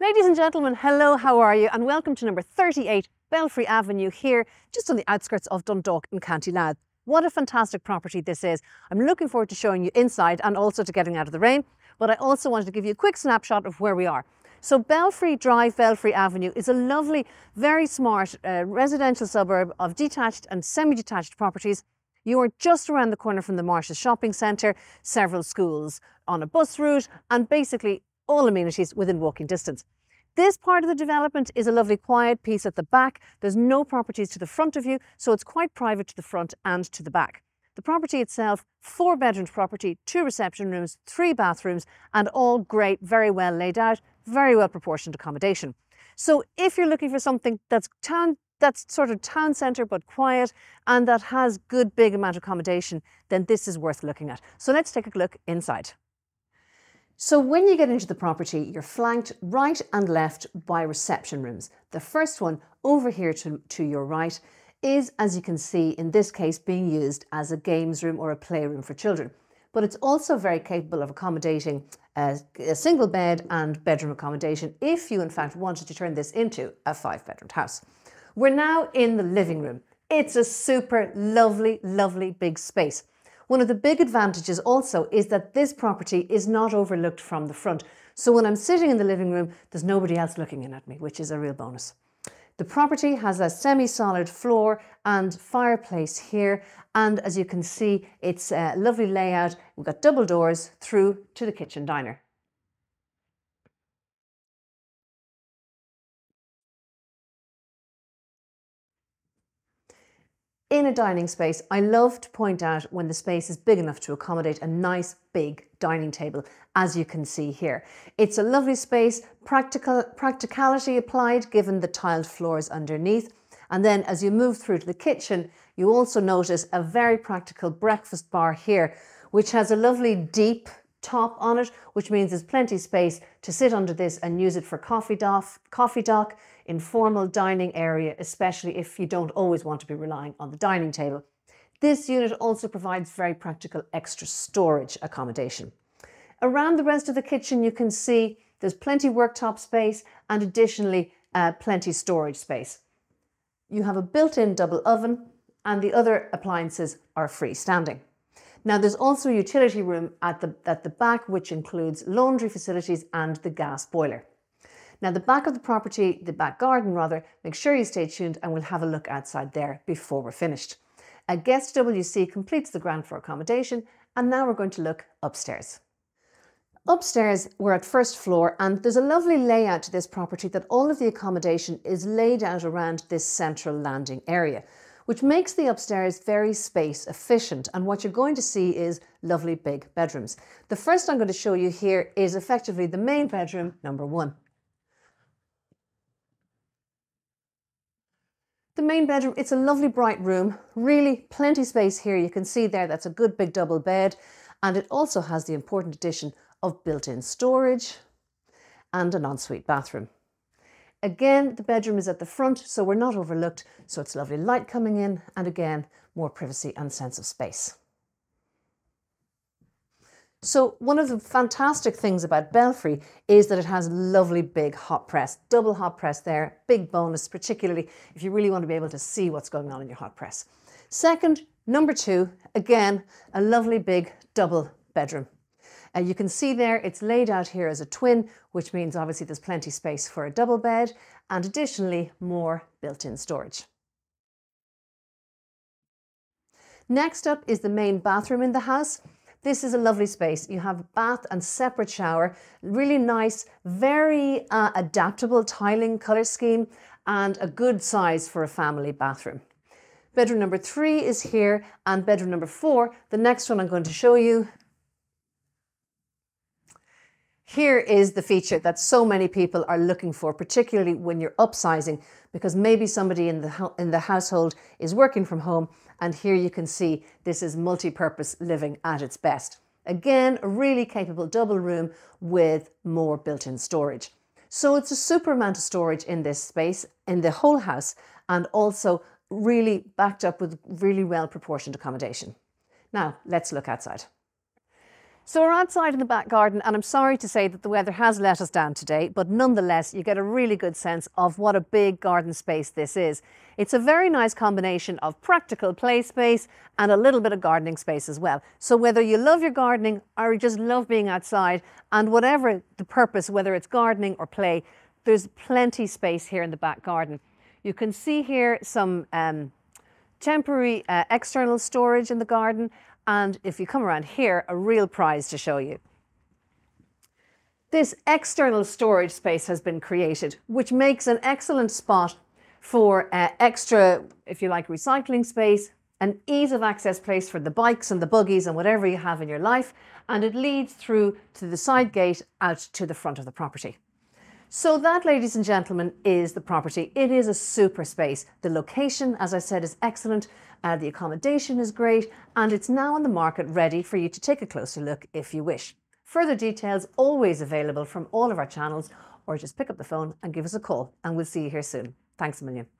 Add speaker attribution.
Speaker 1: Ladies and gentlemen, hello, how are you? And welcome to number 38 Belfry Avenue here, just on the outskirts of Dundalk in County Louth. What a fantastic property this is. I'm looking forward to showing you inside and also to getting out of the rain, but I also wanted to give you a quick snapshot of where we are. So Belfry Drive, Belfry Avenue is a lovely, very smart uh, residential suburb of detached and semi-detached properties. You are just around the corner from the Marshes Shopping Centre, several schools on a bus route, and basically all amenities within walking distance. This part of the development is a lovely quiet piece at the back. There's no properties to the front of you, so it's quite private to the front and to the back. The property itself, four bedrooms property, two reception rooms, three bathrooms, and all great, very well laid out, very well proportioned accommodation. So if you're looking for something that's town that's sort of town centre but quiet and that has good big amount of accommodation, then this is worth looking at. So let's take a look inside. So when you get into the property, you're flanked right and left by reception rooms. The first one over here to, to your right is, as you can see, in this case, being used as a games room or a playroom for children. But it's also very capable of accommodating a, a single bed and bedroom accommodation if you, in fact, wanted to turn this into a five bedroom house. We're now in the living room. It's a super lovely, lovely big space. One of the big advantages also is that this property is not overlooked from the front. So when I'm sitting in the living room, there's nobody else looking in at me, which is a real bonus. The property has a semi-solid floor and fireplace here. And as you can see, it's a lovely layout. We've got double doors through to the kitchen diner. In a dining space, I love to point out when the space is big enough to accommodate a nice big dining table, as you can see here. It's a lovely space, practical, practicality applied given the tiled floors underneath. And then as you move through to the kitchen, you also notice a very practical breakfast bar here, which has a lovely deep top on it, which means there's plenty space to sit under this and use it for coffee dock, coffee dock, informal dining area, especially if you don't always want to be relying on the dining table. This unit also provides very practical extra storage accommodation. Around the rest of the kitchen, you can see there's plenty worktop space and additionally uh, plenty storage space. You have a built-in double oven and the other appliances are freestanding. Now there's also a utility room at the, at the back which includes laundry facilities and the gas boiler. Now the back of the property, the back garden rather, make sure you stay tuned and we'll have a look outside there before we're finished. A guest WC completes the ground floor accommodation and now we're going to look upstairs. Upstairs, we're at first floor and there's a lovely layout to this property that all of the accommodation is laid out around this central landing area, which makes the upstairs very space efficient. And what you're going to see is lovely big bedrooms. The first I'm going to show you here is effectively the main bedroom, number one. The main bedroom, it's a lovely bright room, really plenty space here. You can see there that's a good big double bed and it also has the important addition of built-in storage and an ensuite bathroom. Again, the bedroom is at the front, so we're not overlooked, so it's lovely light coming in and again, more privacy and sense of space. So one of the fantastic things about Belfry is that it has lovely big hot press, double hot press there, big bonus, particularly if you really want to be able to see what's going on in your hot press. Second, number two, again, a lovely big double bedroom. And you can see there, it's laid out here as a twin, which means obviously there's plenty space for a double bed and additionally more built-in storage. Next up is the main bathroom in the house. This is a lovely space. You have a bath and separate shower, really nice, very uh, adaptable tiling colour scheme and a good size for a family bathroom. Bedroom number three is here and bedroom number four, the next one I'm going to show you. Here is the feature that so many people are looking for, particularly when you're upsizing, because maybe somebody in the, in the household is working from home and here you can see this is multi-purpose living at its best. Again, a really capable double room with more built-in storage. So it's a super amount of storage in this space, in the whole house, and also really backed up with really well proportioned accommodation. Now, let's look outside. So we're outside in the back garden, and I'm sorry to say that the weather has let us down today, but nonetheless, you get a really good sense of what a big garden space this is. It's a very nice combination of practical play space and a little bit of gardening space as well. So whether you love your gardening or you just love being outside, and whatever the purpose, whether it's gardening or play, there's plenty space here in the back garden. You can see here some um, temporary uh, external storage in the garden and if you come around here, a real prize to show you. This external storage space has been created, which makes an excellent spot for uh, extra, if you like, recycling space, an ease of access place for the bikes and the buggies and whatever you have in your life, and it leads through to the side gate out to the front of the property. So that, ladies and gentlemen, is the property. It is a super space. The location, as I said, is excellent. Uh, the accommodation is great and it's now on the market ready for you to take a closer look if you wish. Further details always available from all of our channels or just pick up the phone and give us a call and we'll see you here soon. Thanks a million.